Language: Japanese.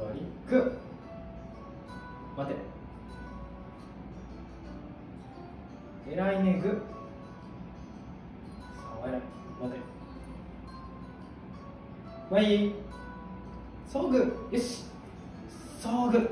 お座りグー待て。偉いねグ。さあらい待て。まあいい。そうグよし。そうグ